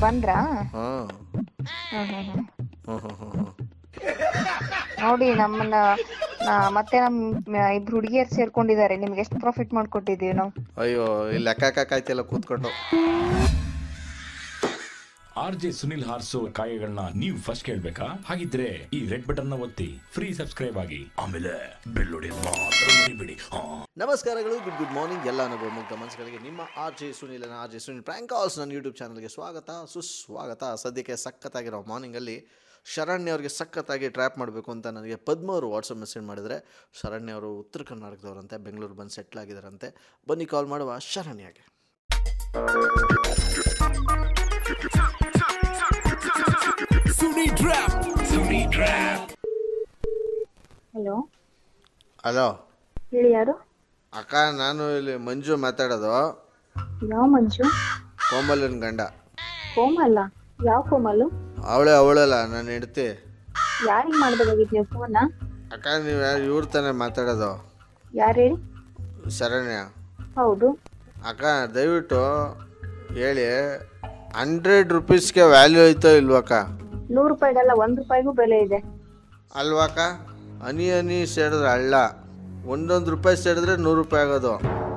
ಬಂದ್ರಾ? ಹಾಂ. ಹ್ಮ್ ಹ್ಮ್ ಹ್ಮ್ ನೋಡಿ ನಮ್ಮನ್ನ ಮತ್ತೆ ನಮ್ ಇಬ್ರು ಹುಡುಗಿಯರು ಸೇರ್ಕೊಂಡಿದ್ದಾರೆ. ನಿಮ್ಗೆ ಎಷ್ಟು ಪ್ರಾಫಿಟ್ ಮಾಡ್ಕೊಟ್ಟಿದೀವಿ ನಾವು? ಅಯ್ಯೋ ಇಲ್ಲಿ ಲೆಕ್ಕ ಕಾಯ್ತಿಲ್ಲ ಕೂತ್ಕೊಂಡು. ಆರ್ ಜೆ ಸುನಿಲ್ ಹಾರ್ಸೋ ಕಾಯಗಳನ್ನ ನೀವು ಫಸ್ಟ್ ಕೇಳ್ಬೇಕಾ? ಹಾಗಿದ್ರೆ ಈ ರೆಡ್ ಬಟನ್ನ ಒತ್ತಿ ಫ್ರೀ ಸಬ್ಸ್ಕ್ರೈಬ್ ಆಗಿ. ಆಮೇಲೆ ಬೆಲ್ ಬಿಡಿ ನಮಸ್ಕಾರಗಳು ಗುಡ್ ಗುಡ್ ಮಾರ್ನಿಂಗ್ ಎಲ್ಲ ಅನುಭವ ಮುಗ್ಧ ಮನಸ್ಸುಗಳಿಗೆ ನಿಮ್ಮ R J Sunil R J Sunil prank calls ನನ್ನ ಯೂಟ್ಯೂಬ್ ಚಾನಲ್ಗೆ ಸ್ವಾಗತ, ಸುಸ್ವಾಗತ. ಸದ್ಯಕ್ಕೆ ಸಖತ್ತಾಗಿರೋ ಮಾರ್ನಿಂಗಲ್ಲಿ ಶರಣ್ಯ ಅವ್ರಿಗೆ ಸಖತ್ತಾಗಿ ಟ್ರ್ಯಾಪ್ ಮಾಡಬೇಕು ಅಂತ ನನಗೆ ಪದ್ಮ ಅವರು ವಾಟ್ಸಪ್ ಮೆಸೇಜ್ ಮಾಡಿದರೆ, ಶರಣ್ಯ ಅವರು ಉತ್ತರ ಕರ್ನಾಟಕದವರಂತೆ, ಬೆಂಗಳೂರು ಬಂದು ಸೆಟ್ಲ್ ಆಗಿದ್ದಾರಂತೆ ಬನ್ನಿ ಕಾಲ್ ಮಾಡುವ ಶರಣ್ಯಗೆ. ಹಲೋ ಹಲೋ ಹೇಳಿ ಯಾರು? ಅಕ್ಕ ನಾನು ಇಲ್ಲಿ ಮಂಜು ಮಾತಾಡೋದು. ಯಾವ ಮಂಜು? ಕೋಮಲನ್ ಗಂಡ. ಕೋಮಲ್ಲ ಯಾವ ಕೋಮಲ್ಲು ಅವಳೇ ಅವಳಲ್ಲ ನಾನು ಹೆಂಡತಿ. ಯಾರಿಗೆ ಮಾಡ್ಬೇಕಾಗಿತ್ತು ನೀವು ಫೋನ ಅಕ್ಕ ನೀವು ಯಾರು ಇವ್ರ ತಾನೇ ಮಾತಾಡೋದು? ಯಾರು ಹೇಳಿ? ಶರಣ್ಯ. ಹೌದು. ಅಕ್ಕ ದಯವಿಟ್ಟು ಹೇಳಿ ಹಂಡ್ರೆಡ್ ರುಪೀಸ್ಗೆ ವ್ಯಾಲ್ಯೂ ಐತೋ ಇಲ್ವಾಕ ನೂರು ರೂಪಾಯಿಗಲ್ಲ ಒಂದು ರೂಪಾಯಿಗೂ ಬೆಲೆ ಇದೆ. ಅಲ್ವಾಕ ಹನಿ ಹನಿ ಸೇರಿದ್ರೆ ಅಳ್ಳ ಒಂದೊಂದು ರೂಪಾಯಿ ಸೇರಿದ್ರೆ ನೂರು ರೂಪಾಯಿ ಆಗೋದು.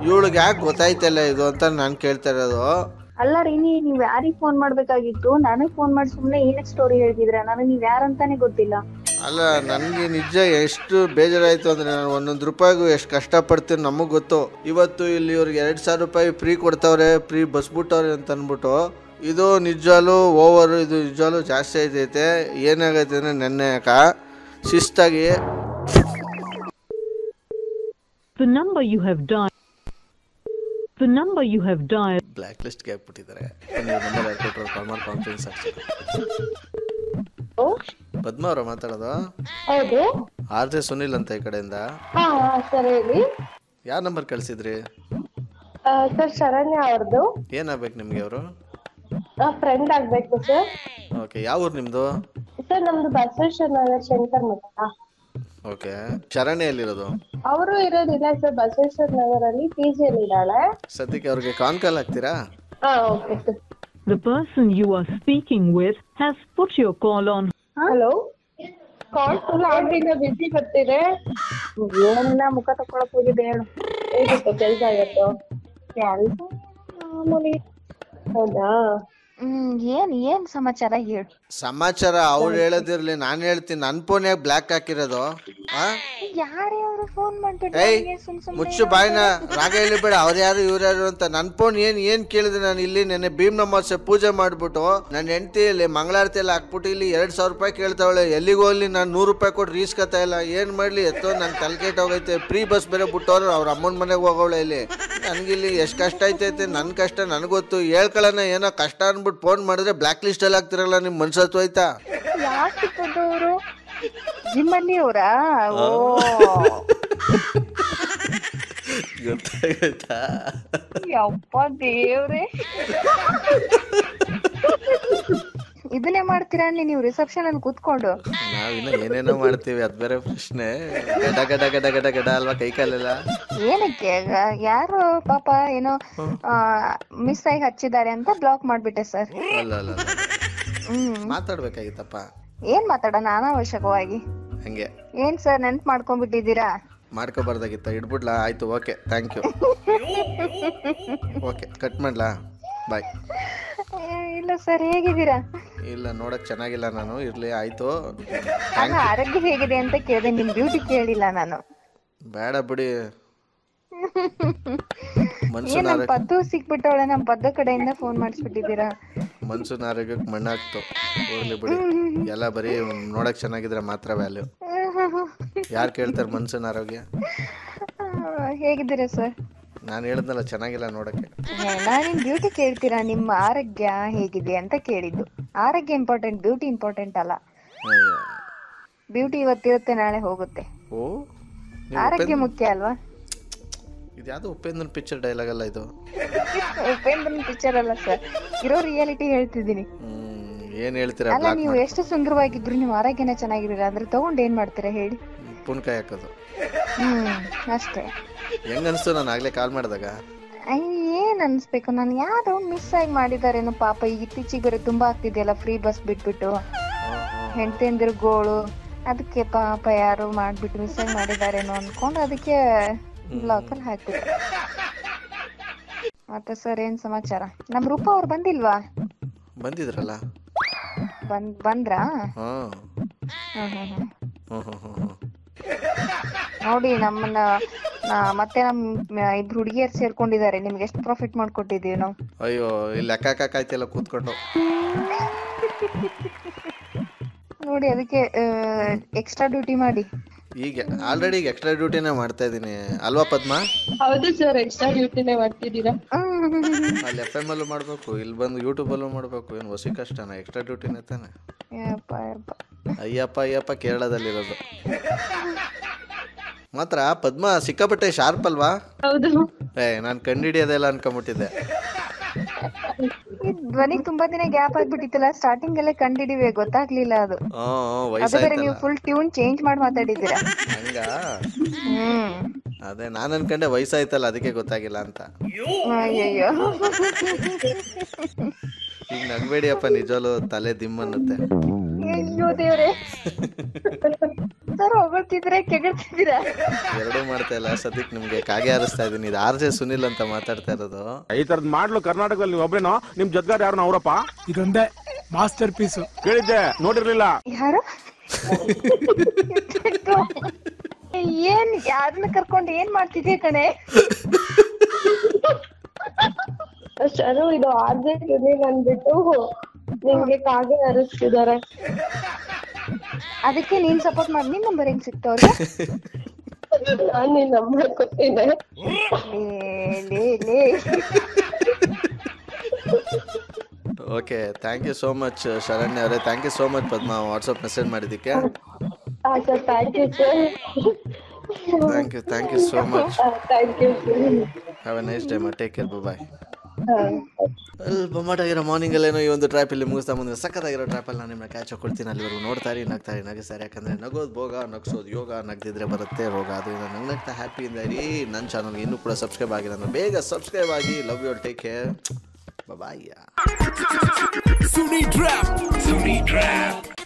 ಇವಳಿಗೆ ಯಾಕೆ ಗೊತ್ತಾಯ್ತಲ್ಲ ಇದು ಅಂತ ನಾನು ಕೇಳ್ತಾ ಇರೋದು. ಅಲ್ಲ ರೀ ನೀವ್ ಯಾರಿಗ್ ಫೋನ್ ಮಾಡ್ಬೇಕಾಗಿತ್ತು? ನನಗ್ ಫೋನ್ ಮಾಡಿ ಸುಮ್ನೆ ಏನಕ್ ಸ್ಟೋರಿ ಹೇಳಿದ್ರೆ ನನಗೆ ನೀವ್ ಯಾರಂತಾನೆ ಗೊತ್ತಿಲ್ಲ. ಅಲ್ಲ ನನಗೆ ನಿಜ ಎಷ್ಟು ಬೇಜಾರಾಯಿತು ಅಂದರೆ ನಾನು ಒಂದೊಂದು ರೂಪಾಯಿಗೂ ಎಷ್ಟು ಕಷ್ಟಪಡ್ತೀನಿ ನಮಗೆ ಗೊತ್ತು. ಇವತ್ತು ಇಲ್ಲಿ ಇವ್ರಿಗೆ ಎರಡು ಸಾವಿರ ರೂಪಾಯಿ ಫ್ರೀ ಕೊಡ್ತಾವ್ರೆ ಫ್ರೀ ಬಸ್ ಬಿಟ್ಟವ್ರೆ ಅಂತ ಅಂದ್ಬಿಟ್ಟು ಇದು ನಿಜಾಲು ಓವರ್ ಇದು ನಿಜಾಲು ಜಾಸ್ತಿ ಆಯ್ತೈತೆ. ಏನಾಗೈತೆ ಅಂದರೆ ನೆನ್ನೆ ಯಾಕ ಶಿಸ್ತಾಗಿ. The number you have dialed. The number you have dialed. Black ಲಿಸ್ಟ್ಗೆ ಹಾಕ್ಬಿಟ್ಟಿದ್ದಾರೆ. ಕಾನ್ಫರೆನ್ಸ್ ಪದ್ಮ ಅವರ ಮಾತಾಡೋದು? ಹೌದು. ಆರ್ ಜೆ ಸುನಿಲ್ ಅಂತ ಈ ಕಡೆಯಿಂದ. ಹಾ ಸರ್ ಹೇಳಿ. ಯಾವ ನಂಬರ್ ಕಳಿಸಿದ್ರಿ? ಸರ್ ಶರಣ್ಯ ಅವ್ರದ್ದು ಏನಾಗ್ಬೇಕು ನಿಮಗೆ ಅವರು? ಫ್ರೆಂಡ್ ಆಗ್ಬೇಕು ಸರ್ ಓಕೆ ಯಾವ ಊರು ನಿಮ್ದು? ಸರ್ ನಮ್ದು ಬಸವೇಶ್ವರ ನಗರ್ ಶಂಕರ್ ಮಠ. ಓಕೆ ಶರಣ್ಯ ಎಲ್ಲಿರೋದು? ಅವರು ಇರೋದಿಲ್ಲ ಸರ್ ಬಸವೇಶ್ವರ ನಗರಲ್ಲಿ ಪಿ ಜಿಯಲ್ಲಿ ಇದ್ದಾಳೆ. ಸದ್ಯಕ್ಕೆ ಅವ್ರಿಗೆ ಕಾನ್ ಕಾಲ್ ಹಾಕ್ತೀರಾ? ಹಾ okay sir The person you are speaking with has put your call on. Hello call full ಆಗಿಂದ ಬಿಸಿ ಬರ್ತಿದೆ. ಏನಿಲ್ಲ ಮುಖ ತಕೊಳಕ್ ಹೋಗಿದ್ದೆ ಹೇಳು. ಹೇಗಿತ್ತು ಕೆಲ್ಸ ಇವತ್ತು? ಕೆಲಸ ಮಾಮೂಲಿ. ಹೌದಾ? ಹ್ಮ್ ಏನ್ ಏನ್ ಸಮಾಚಾರ ಹೇಳು? ಸಮಾಚಾರ ಅವ್ರು ಹೇಳದಿರ್ಲಿ ನಾನು ಹೇಳ್ತೀನಿ. ನನ್ನ ಫೋನ್ ಯಾಕೆ ಬ್ಲ್ಯಾಕ್ ಹಾಕಿರೋದು? ಆ? ಅವರು ಫೋನ್ ಏಯ್ ಅವ್ರಿಗೆ ಸುಮ್ ಸುಮ್ನೆ ಮುಚ್ಚು ಬಾಯ್ನ ರಾಗ ಹೇಳಿಬೇಡ. ಅವ್ರು ಯಾರು ಇವ್ರು ಯಾರು ಅಂತ. ನನ್ನ ಫೋನ್ ಏನ್ ಏನ್ ಕೇಳಿದೆ ನಾನು ಇಲ್ಲಿ ನೆನ್ನೆ ಭೀಮ್ ನಮಾಸೆ ಪೂಜೆ ಮಾಡ್ಬಿಟ್ಟು ನನ್ನ ಹೆಂಡತಿ ಇಲ್ಲಿ ಮಂಗಳಾರತಿ ಎಲ್ಲ ಹಾಕ್ಬಿಟ್ಟು ಇಲ್ಲಿ ಎರಡ್ ಸಾವಿರ ರೂಪಾಯಿ ಕೇಳ್ತಾವಳೆ. ಎಲ್ಲಿಗೆ ಹೋಗ್ಲಿ? ನಾನು ನೂರು ರೂಪಾಯಿ ಕೊಟ್ಟು ರೀಸ್ಕತಾ ಇಲ್ಲ. ಏನ್ ಮಾಡ್ಲಿ? ಎತ್ತೋ ನನ್ನ ತಲೆಕೆಟ್ ಹೋಗೈತೆ. ಫ್ರೀ ಬಸ್ ಬೇರೆ ಬಿಟ್ಟವ್ರು. ಅವ್ರ ಅಮ್ಮನ ಮನೆಗೆ ಹೋಗವಳೆ ಇಲ್ಲಿ. ನನಗಿಲ್ಲಿ ಎಷ್ಟು ಕಷ್ಟ ಐತೈತೆ ನನ್ನ ಕಷ್ಟ ನನಗೊತ್ತು ಹೇಳ್ಕೊಳ್ಳೋಣ ಏನೋ ಕಷ್ಟ ಅನ್ಬಿಟ್ಟು ಫೋನ್ ಮಾಡಿದ್ರೆ ಬ್ಲ್ಯಾಕ್ ಲಿಸ್ಟಲ್ಲಿ ಹಾಕ್ತಿರಲ್ಲ ನಿಮ್ಮ ಮನ್ಸತ್ತು ಹೋಯ್ತಾ? ಜಿಮ್ಮಲ್ಲಿ ಅವರು ಓ. ಯಪ್ಪ ದೇವ್ರೆ. ಇದನ್ನೇ ಮಾಡ್ತೀರಾ ಅಲ್ಲಿ ನೀವು ರಿಸೆಪ್ಷನ್ ಅಲ್ಲಿ ಕೂತ್ಕೊಂಡು? ನಾವಿನ್ನ ಏನೇನೋ ಮಾಡ್ತೀವಿ ಅದ್ ಬೇರೆ ಪ್ರಶ್ನೆ. ಗಡ ಗಡ ಗಡ ಗಡ ಗಡ ಅಲ್ವಾ ಕೈ ಕಾಲೆಲ್ಲ? ಏನಕ್ಕೆ? ಯಾರು ಪಾಪ ಏನೋ ಮಿಸ್ ಆಗಿ ಹಚ್ಚಿದ್ದಾರೆ ಅಂತ ಬ್ಲಾಕ್ ಮಾಡ್ಬಿಟ್ಟೆ ಸರ್ ಅಲ್ಲ ಅಲ್ಲ ಮಾತಾಡ್ಬೇಕಾಗಿತ್ತಪ್ಪ? ಏನ್ ಮಾತಾಡೋಣ? ಅನಾವಶ್ಯಕವಾಗಿ. ಹಂಗೆ. ಏನ್ ಸರ್ ನೆನ್ಪ್ ಮಾಡ್ಕೊಂಡ್ಬಿಟ್ಟಿದ್ದೀರಾ? ಮಾಡ್ಕೋಬಾರ್ದಾಗಿತ್ತ? ಇಡ್ಬಿಡ್ಲಾ? ಆಯ್ತು okay. Thank you okay cut ಮಾಡ್ಲಾ? ಬಾಯ್ ಇಲ್ಲ ಸರ್ ಹೇಗಿದ್ದೀರಾ? ಇಲ್ಲ ನೋಡಕ್ ಚೆನ್ನಾಗಿಲ್ಲ ನಾನು. ಇರ್ಲಿ ಆಯ್ತು. ಆರೋಗ್ಯ ಹೇಗಿದೆ ಅಂತ ಕೇಳಿದೆ. ನಿಮ್ ಬ್ಯೂಟಿ ಕೇಳಿಲ್ಲ ನಾನು. ಬೇಡ ಬಿಡಿ. ಮನ್ಸೂನ್ ನಮ್ ಪದ್ದು ಸಿಕ್ಬಿಟ್ಟವಳೆ ನಮ್ ಪದ್ದು ಕಡೆಯಿಂದ ಫೋನ್ ಮಾಡಿಸ್ಬಿಟ್ಟಿದ್ದೀರಾ? ಮನ್ಸೂನ್ ಆರೋಗ್ಯಕ್ಕೆ ಮಣ್ಣಾಗ್ತು. ಹೋಗ್ಲಿ ಬಿಡಿ. ಎಲ್ಲ ಬರೀ ನೋಡಕ್ ಚೆನ್ನಾಗಿದ್ರೆ ಮಾತ್ರ ವ್ಯಾಲ್ಯೂ ಯಾರು ಕೇಳ್ತಾರೆ ಮನ್ಸೂನ್ ಆರೋಗ್ಯ ಹೇಗಿದ್ದೀರಾ ಸರ್? ನಾನು ಹೇಳಿದ್ನಲ್ಲ ಚೆನ್ನಾಗಿಲ್ಲ ನೋಡಕ್ಕೆ. ನಾನು ನಿಮ್ ಬ್ಯೂಟಿ ಕೇಳ್ತೀರಾ? ನಿಮ್ಮ ಆರೋಗ್ಯ ಹೇಗಿದೆ ಅಂತ ಕೇಳಿದ್ದು. ಆರೋಗ್ಯ ಇಂಪಾರ್ಟೆಂಟ್ ಬ್ಯೂಟಿ ಇಂಪಾರ್ಟೆಂಟ್ ಅಲ್ಲ. ಬ್ಯೂಟಿ ಇವತ್ತಿರುತ್ತೆ ನಾಳೆ ಹೋಗುತ್ತೆ. ಆರೋಗ್ಯ ಮುಖ್ಯ ಅಲ್ವಾ? ಇದು? ಯಾವ್ದೋ ಉಪೇಂದ್ರನ್ ಪಿಕ್ಚರ್ ಡೈಲಾಗ್ ಅಲ್ಲ ಇದು? ಉಪೇಂದ್ರನ್ ಪಿಕ್ಚರ್ ಅಲ್ಲ ಸರ್ ಇರೋ ರಿಯಾಲಿಟಿ ಹೇಳ್ತಿದ್ದೀನಿ. ಏನ್ ಹೇಳ್ತೀರಾ? ಅಲ್ಲ ನೀವು ಎಷ್ಟು ಸುಂದರವಾಗಿದ್ರು ನೀವು ಆರೋಗ್ಯನ ಚೆನ್ನಾಗಿರಲ್ಲ ಅಂದ್ರೆ ತಗೊಂಡ್ ಏನ್ ಮಾಡ್ತೀರಾ ಹೇಳಿ. ಪುಣ್ಕಾಯಿ ಹಾಕೋದು. ಹ್ಮ್ ಅಷ್ಟೇ. ಹೆಂಗ್ ಅನ್ಸ್ತು ನಾನು ಆಗ್ಲೇ ಕಾಲ್ ಮಾಡಿದಾಗ. ಅಯ್ಯ, ಏನ್ ಏನ್ ಅನ್ಸ್ಬೇಕು? ನಾನು ಯಾರು ಮಿಸ್ ಆಗಿ ಮಾಡಿದಾರೇನೋ ಪಾಪ ಈಗ ಇತ್ತೀಚಿಗೆ ಬೇರೆ ತುಂಬಾ ಆಗ್ತಿದೆಯಲ್ಲ ಫ್ರೀ ಬಸ್ ಬಿಟ್ಬಿಟ್ಟು. ಹೆಂಡತಿಂದಿರು ಗೋಳು. ಅದಕ್ಕೆ ಪಾಪ ಯಾರು ಮಾಡ್ಬಿಟ್ಟು ಮಿಸ್ ಆಗಿ ಮಾಡಿದಾರೇನೋ ಅನ್ಕೊಂಡು ಅದಕ್ಕೆ ಬ್ಲಾಕಲ್ಲಿ ಹಾಕ್ಬಿಟ್ಟೆ ಮತ್ತೆ ಸರ್ ಏನ್ ಸಮಾಚಾರ? ನಮ್ ರೂಪ ಅವ್ರು ಬಂದಿಲ್ವಾ? ಬಂದಿದ್ರಲ್ಲ? ಬಂದ್ ಬಂದ್ರಾ? ಹಾಂ. ಹ್ಮ್ ಹ್ಮ್ ಹ್ಮ್. ನೋಡಿ ನಮ್ಮನ್ನ ಮತ್ತೆ ನಮ್ ಇಬ್ರು ಹುಡುಗಿಯರ್ ಸೇರ್ಕೊಂಡಿದ್ದಾರೆ. ನಿಮ್ಗೆ ಎಷ್ಟು ಪ್ರಾಫಿಟ್ ಮಾಡ್ಕೊಟ್ಟಿದೀವಿ ನಾವು? ಅಯ್ಯೋ ಇಲ್ಲಿ ಲೆಕ್ಕ ಕಾಕಾಯ್ತಿಲ್ಲ ಕೂತ್ಕೊಂಡು. ನೋಡಿ ಅದಕ್ಕೆ ಎಕ್ಸ್ಟ್ರಾ ಡ್ಯೂಟಿ ಮಾಡಿ. ಈಗ ಆಲ್ರೆಡಿ ಈಗ ಎಕ್ಸ್ಟ್ರಾ ಡ್ಯೂಟಿನೇ ಮಾಡ್ತಾ ಇದ್ದೀನಿ. ಅಲ್ವಾ ಪದ್ಮ? ಹೌದು ಸರ್ ಎಕ್ಸ್ಟ್ರಾ ಡ್ಯೂಟಿನೇ ಮಾಡ್ತಿದ್ದೀರಾ? ಅಲ್ಲಿ ಎಫ್ ಎಂ ಅಲ್ಲೂ ಮಾಡಬೇಕು ಇಲ್ಲಿ ಬಂದು ಯೂಟ್ಯೂಬಲ್ಲೂ ಮಾಡಬೇಕು. ಏನು ಹೊಸಿ ಕಷ್ಟನ? ಎಕ್ಸ್ಟ್ರಾ ಡ್ಯೂಟಿನೇ ತಾನೆ? ಯಪ್ಪ ಯಪ್ಪ. ಅಯ್ಯಪ್ಪ ಅಯ್ಯಪ್ಪ ಕೇರಳದಲ್ಲಿರೋದು ಮಾತ್ರ ಪದ್ಮ ಸಿಕ್ಕಾಪಟ್ಟೆ ಶಾರ್ಪ್ ಅಲ್ವಾ? ಹೌದು. ಏ ನಾನು ಕಂಡಿಡಿಯೋದೆಲ್ಲ ಅನ್ಕೊಂಬಿಟ್ಟಿದ್ದೆ ಧ್ವನಿ ತುಂಬಾ ದಿನ ಗ್ಯಾಪ್ ಆಗ್ಬಿಟ್ಟಿತ್ತಲ್ಲ ಸ್ಟಾರ್ಟಿಂಗ್ ಅಲ್ಲೇ ಕಂಡಿಡಿವೆ ಗೊತ್ತಾಗ್ಲಿಲ್ಲ ಅದು. ಹ್ಞೂ ಅದು ಬೇರೆ ನೀವು ಫುಲ್ ಟ್ಯೂನ್ ಚೇಂಜ್ ಮಾಡಿ ಮಾತಾಡಿದ್ದೀರಾ? ಹಂಗ? ಅದೇ ನಾನು ಅನ್ಕೊಂಡೆ ವಯಸ್ಸಾಯ್ತಲ್ಲ ಅದಕ್ಕೆ ಗೊತ್ತಾಗಿಲ್ಲ ಅಂತ. ಅಯ್ಯಯ್ಯೋ. ಈಗ ನಗಬೇಡಿಯಪ್ಪ ನಿಜವಲ್ಲೂ ತಲೆ ದಿಮ್ಮನ್ನುತ್ತೆ ಅಯ್ಯೋ ದೇವ್ರೆ. ಸರ್ ಹೊಗಳ್ತಿದ್ರೆ ಕೆಗಳ್ತಿದ್ದೀರಾ? ಎರಡೂ ಮಾಡ್ತಾ ಇಲ್ಲ. ಸದ್ಯಕ್ಕೆ ನಿಮ್ಗೆ ಕಾಗೆ ಹಾರಿಸ್ತಾ ಇದೀನಿ. ಇದು ಆರ್ ಜೆ ಸುನಿಲ್ ಅಂತ ಮಾತಾಡ್ತಾ ಇರೋದು. ಈ ತರದ್ ಮಾಡ್ಲು ಕರ್ನಾಟಕದಲ್ಲಿ ನೀವು ಒಬ್ರೇನೋ? ನಿಮ್ ಜೊತೆಗಾರ ಯಾರು ಅವರಪ್ಪ ಇದೊಂದೇ ಮಾಸ್ಟರ್ ಪೀಸ್. ಕೇಳಿದ್ದೆ. ನೋಡಿರ್ಲಿಲ್ಲ. ಯಾರು? ಏನ್ ಯಾರನ್ನ ಕರ್ಕೊಂಡು ಏನ್ ಮಾಡ್ತಿದ್ಯಾ ಕಣೆ? ಸರ್ ಇದು ಆರ್ಜೆಂಟ್ ಸುನೀಲ್ ಅಂದ್ಬಿಟ್ಟು ನಿಮ್ಗೆ ಕಾಗೆ ಹರಿಸ್ತಿದ್ದಾರೆ. ಅದಕ್ಕೆ ನೀನ್ ಸಪೋರ್ಟ್ ಮಾಡಿ. ನಿನ್ ನಂಬರ್ ಹೆಂಗ್ ಸಿಕ್ತ ಅವ್ರಿಗೆ? ನಂಬರ್ ಕೊಟ್ಟಿದ್ದೆ. Okay thank you so much Sharanya ಅವರೇ. Thank you so much Padma WhatsApp message ಮಾಡಿದ್ದಕ್ಕೆ. ಹಾ sir thank you sir thank you thank you so much thank you sir have a nice day ಮಾ take care bye ಅಲ್ಲಿ ಬೊಮ್ಮಾಟಾಗಿರೋ ಮಾರ್ನಿಂಗಲ್ಲೇನೋ ಈ ಒಂದು trap ಇಲ್ಲಿ ಮುಗಿಸ್ತಾ ಮುಂದೆ ಸಖತ್ತಾಗಿರೋ ಟ್ರ್ಯಾಪಲ್ಲಿ ನಾನು ನಿಮ್ಮನ್ನ ಕ್ಯಾಚ್ ಕೊಡ್ತೀನಿ. ಅಲ್ಲಿವರೆಗೂ ನೋಡ್ತಾರೆ ನಗ್ತಾರೆ ನಗಿಸ್ತಾರೆ ಯಾಕಂದ್ರೆ ನಗೋದು ಭೋಗ, ನಗ್ಸೋದು ಯೋಗ, ನಗ್ದಿದ್ರೆ ಬರುತ್ತೆ ರೋಗ. ಅದು ನಂಗೆ ನಗ್ತಾ ಹ್ಯಾಪಿಯಿಂದ ಇರಿ. ನನ್ನ ಚಾನಲ್ಗೆ ಇನ್ನೂ ಕೂಡ ಸಬ್ಸ್ಕ್ರೈಬ್ ಆಗಿಲ್ಲ ಅಂದ್ರೆ ಬೇಗ ಸಬ್ಸ್ಕ್ರೈಬ್ ಆಗಿ. Love you take care bye Suni trap Suni Trap.